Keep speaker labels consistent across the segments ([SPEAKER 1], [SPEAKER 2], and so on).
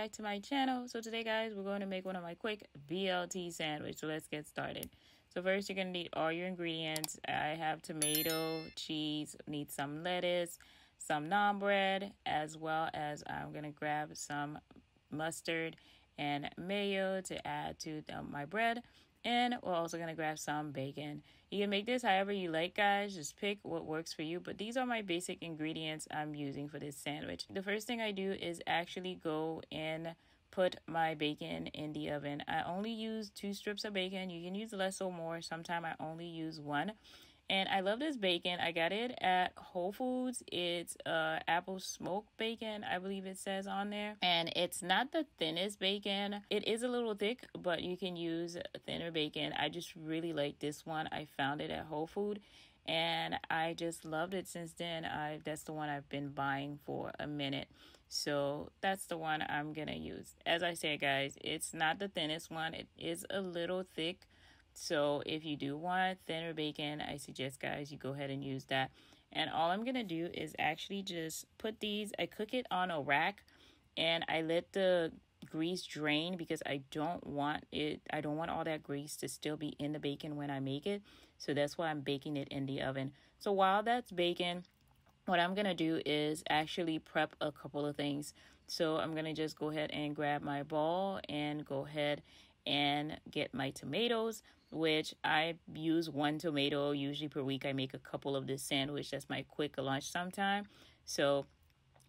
[SPEAKER 1] back to my channel. So today guys, we're going to make one of my quick BLT sandwich. So let's get started. So first you're going to need all your ingredients. I have tomato, cheese, need some lettuce, some naan bread, as well as I'm going to grab some mustard and mayo to add to the, my bread. And we're also going to grab some bacon. You can make this however you like, guys. Just pick what works for you. But these are my basic ingredients I'm using for this sandwich. The first thing I do is actually go and put my bacon in the oven. I only use two strips of bacon. You can use less or more. Sometimes I only use one. And I love this bacon. I got it at Whole Foods. It's uh, apple smoked bacon, I believe it says on there. And it's not the thinnest bacon. It is a little thick, but you can use thinner bacon. I just really like this one. I found it at Whole Food and I just loved it since then. I that's the one I've been buying for a minute. So that's the one I'm gonna use. As I say, guys, it's not the thinnest one. It is a little thick, so if you do want thinner bacon, I suggest guys you go ahead and use that. And all I'm going to do is actually just put these, I cook it on a rack and I let the grease drain because I don't want it, I don't want all that grease to still be in the bacon when I make it. So that's why I'm baking it in the oven. So while that's baking, what I'm going to do is actually prep a couple of things. So I'm going to just go ahead and grab my ball and go ahead and get my tomatoes, which I use one tomato usually per week. I make a couple of this sandwich. That's my quick lunch sometime. So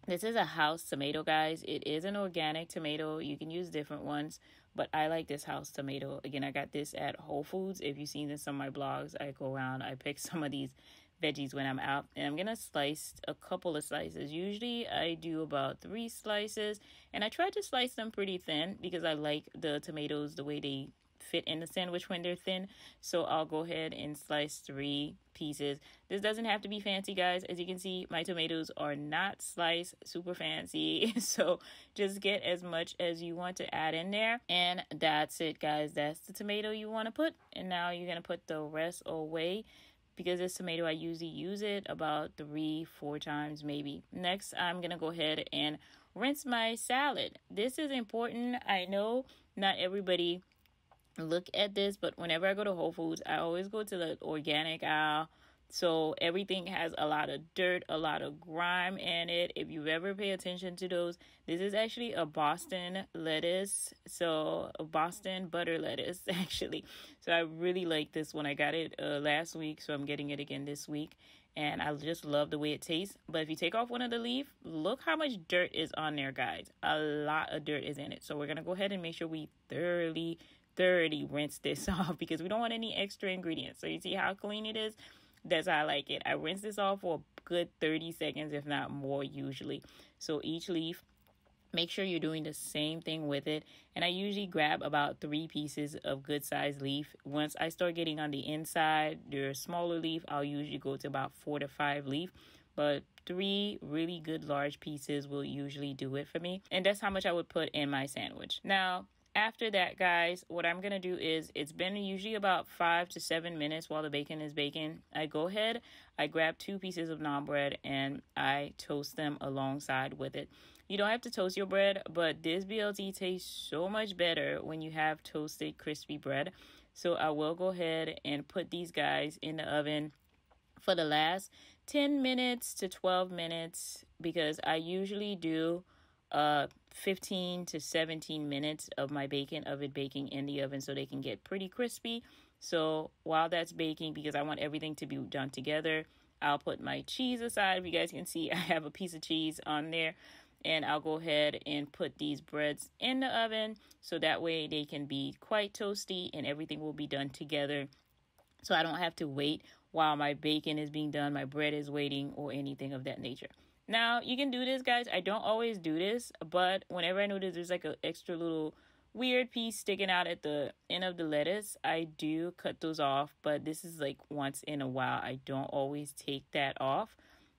[SPEAKER 1] this is a house tomato, guys. It is an organic tomato. You can use different ones, but I like this house tomato. Again, I got this at Whole Foods. If you've seen this on my blogs, I go around, I pick some of these veggies when I'm out, and I'm gonna slice a couple of slices. Usually, I do about three slices, and I try to slice them pretty thin because I like the tomatoes the way they fit in the sandwich when they're thin. So I'll go ahead and slice three pieces. This doesn't have to be fancy, guys. As you can see, my tomatoes are not sliced super fancy. So just get as much as you want to add in there. And that's it, guys. That's the tomato you want to put. And now you're going to put the rest away because this tomato I usually use it about three, four times maybe. Next, I'm to go ahead and rinse my salad. This is important. I know not everybody look at this, but whenever I go to Whole Foods, I always go to the organic aisle. So everything has a lot of dirt, a lot of grime in it. If you ever pay attention to those, this is actually a Boston lettuce. So a Boston butter lettuce actually. So I really like this one. I got it uh, last week, so I'm getting it again this week. And I just love the way it tastes. But if you take off one of the leaf, look how much dirt is on there, guys. A lot of dirt is in it. So we're going to go ahead and make sure we thoroughly thoroughly rinse this off because we don't want any extra ingredients. So you see how clean it is? That's how I like it. I rinse this off for a good 30 seconds, if not more, usually. So each leaf, make sure you're doing the same thing with it. And I usually grab about three pieces of good sized leaf. Once I start getting on the inside, the smaller leaf, I'll usually go to about four to five leaf. But three really good large pieces will usually do it for me. And that's how much I would put in my sandwich. Now, after that, guys, what I'm going to do is it's been usually about five to seven minutes while the bacon is baking. I go ahead, I grab two pieces of naan bread and I toast them alongside with it. You don't have to toast your bread, but this BLT tastes so much better when you have toasted crispy bread. So I will go ahead and put these guys in the oven for the last 10 minutes to 12 minutes because I usually do uh 15 to 17 minutes of my bacon it baking in the oven so they can get pretty crispy. So while that's baking, because I want everything to be done together, I'll put my cheese aside. If you guys can see, I have a piece of cheese on there. And I'll go ahead and put these breads in the oven so that way they can be quite toasty and everything will be done together. So I don't have to wait while my bacon is being done, my bread is waiting, or anything of that nature. Now, you can do this, guys. I don't always do this, but whenever I notice there's like an extra little weird piece sticking out at the end of the lettuce, I do cut those off, but this is like once in a while. I don't always take that off,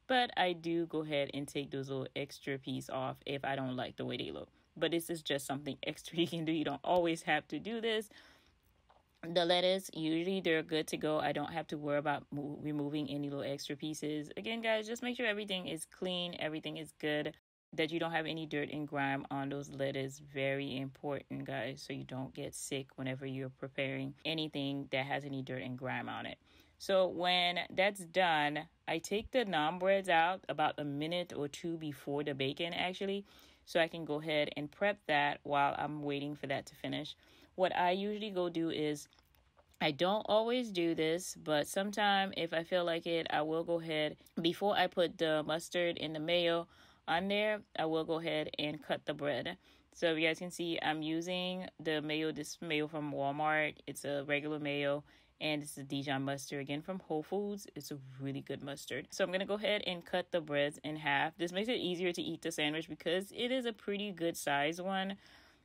[SPEAKER 1] but I do go ahead and take those little extra piece off if I don't like the way they look. But this is just something extra you can do. You don't always have to do this the lettuce usually they're good to go. I don't have to worry about mo- removing any little extra pieces. Again guys just make sure everything is clean everything is good that you don't have any dirt and grime on those lettuce. Very important guys so you don't get sick whenever you're preparing anything that has any dirt and grime on it. So when that's done i take the naan breads out about a minute or two before the bacon actually so i can go ahead and prep that while i'm waiting for that to finish what i usually go do is I don't always do this, but sometime if I feel like it, I will go ahead before I put the mustard and the mayo on there, I will go ahead and cut the bread. So you guys can see I'm using the mayo, this mayo from Walmart. It's a regular mayo and it's a Dijon mustard again from Whole Foods. It's a really good mustard. So I'm gonna go ahead and cut the breads in half. This makes it easier to eat the sandwich because it is a pretty good size one.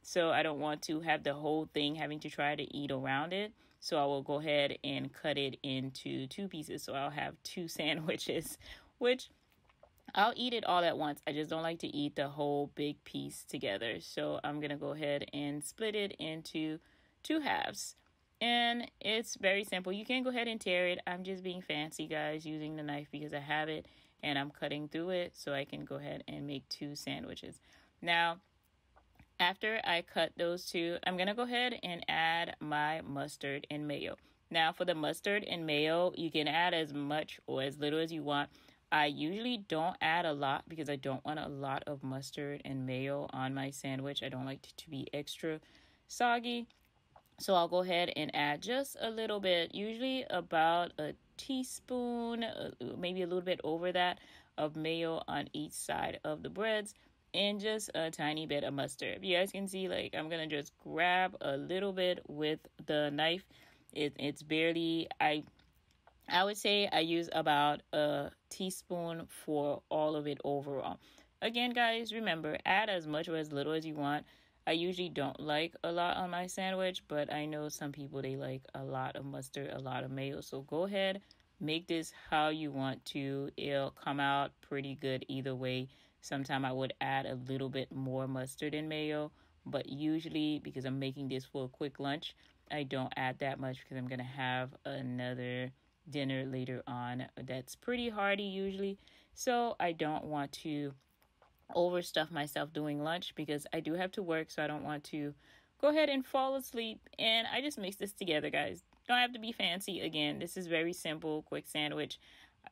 [SPEAKER 1] So I don't want to have the whole thing having to try to eat around it. So I will go ahead and cut it into two pieces. So I'll have two sandwiches, which I'll eat it all at once. I just don't like to eat the whole big piece together. So I'm going to go ahead and split it into two halves. And it's very simple. You can go ahead and tear it. I'm just being fancy, guys, using the knife because I have it and I'm cutting through it so I can go ahead and make two sandwiches. Now, after I cut those two, I'm going to go ahead and add my mustard and mayo. Now, for the mustard and mayo, you can add as much or as little as you want. I usually don't add a lot because I don't want a lot of mustard and mayo on my sandwich. I don't like it to be extra soggy. So I'll go ahead and add just a little bit, usually about a teaspoon, uh, maybe a little bit over that, of mayo on each side of the breads and just a tiny bit of mustard. If you guys can see, like I'm gonna just grab a little bit with the knife. It, it's barely, I I would say I use about a teaspoon for all of it overall. Again, guys, remember add as much or as little as you want. I usually don't like a lot on my sandwich, but I know some people they like a lot of mustard, a lot of mayo. So go ahead, make this how you want to. It'll come out pretty good either way. Sometimes I would add a little bit more mustard and mayo, but usually because I'm making this for a quick lunch, I don't add that much because I'm going to have another dinner later on that's pretty hearty usually. So I don't want to overstuff myself doing lunch because I do have to work, so I don't want to go ahead and fall asleep. And I just mix this together, guys. Don't have to be fancy again. This is very simple, quick sandwich.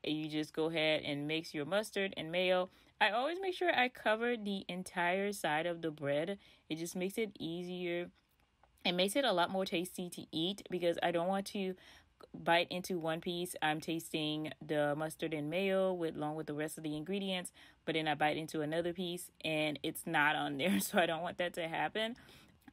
[SPEAKER 1] You just go ahead and mix your mustard and mayo. I always make sure I cover the entire side of the bread. It just makes it easier. It makes it a lot more tasty to eat because I don't want to bite into one piece, I'm tasting the mustard and mayo with along with the rest of the ingredients, but then I bite into another piece and it's not on there, so I don't want that to happen.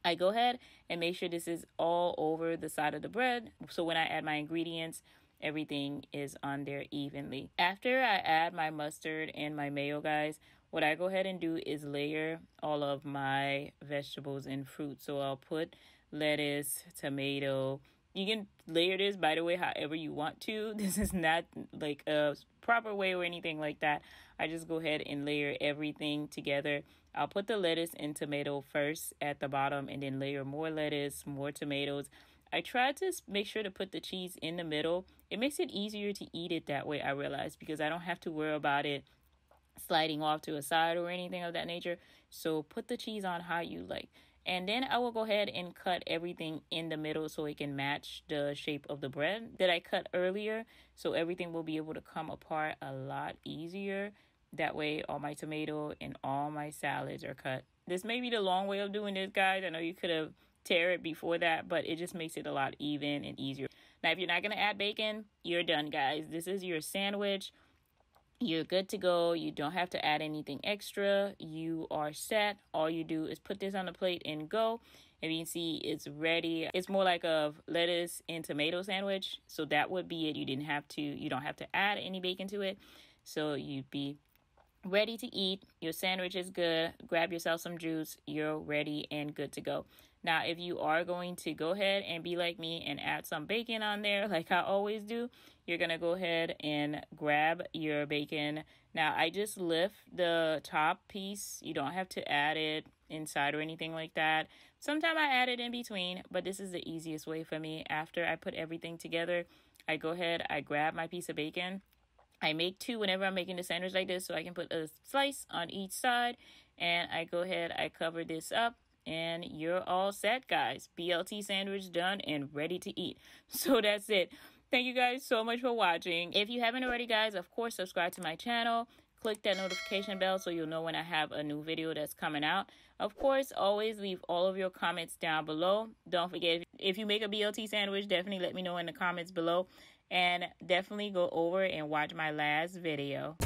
[SPEAKER 1] I go ahead and make sure this is all over the side of the bread. So when I add my ingredients, everything is on there evenly. After I add my mustard and my mayo, guys, what I go ahead and do is layer all of my vegetables and fruit. So I'll put lettuce, tomato, you can layer this by the way however you want to. This is not like a proper way or anything like that. I just go ahead and layer everything together. I'll put the lettuce and tomato first at the bottom and then layer more lettuce more tomatoes i tried to make sure to put the cheese in the middle it makes it easier to eat it that way i realized, because i don't have to worry about it sliding off to a side or anything of that nature so put the cheese on how you like and then I will go ahead and cut everything in the middle so it can match the shape of the bread that I cut earlier. So everything will be able to come apart a lot easier. That way all my tomato and all my salads are cut. This may be the long way of doing this, guys. I know you could have tear it before that, but it just makes it a lot even and easier. Now, if you're not going to add bacon, you're done, guys. This is your sandwich you're good to go. You don't have to add anything extra. You are set. All you do is put this on the plate and go. And you can see, it's ready. It's more like a lettuce and tomato sandwich. So that would be it. You didn't have to, you don't have to add any bacon to it. So you'd be ready to eat. Your sandwich is good. Grab yourself some juice. You're ready and good to go. Now, if you are going to go ahead and be like me and add some bacon on there, like I always do, you're going to go ahead and grab your bacon. Now, I just lift the top piece. You don't have to add it inside or anything like that. Sometimes I add it in between, but this is the easiest way for me. After I put everything together, I go ahead, I grab my piece of bacon I make two whenever I'm making the sandwich like this so I can put a slice on each side. And I go ahead, I cover this up and you're all set, guys. BLT sandwich done and ready to eat. So that's it. Thank you guys so much for watching. If you haven't already, guys, of course, subscribe to my channel. Click that notification bell so you'll know when I have a new video that's coming out. Of course, always leave all of your comments down below. Don't forget, if you make a BLT sandwich, definitely let me know in the comments below. And definitely go over and watch my last video.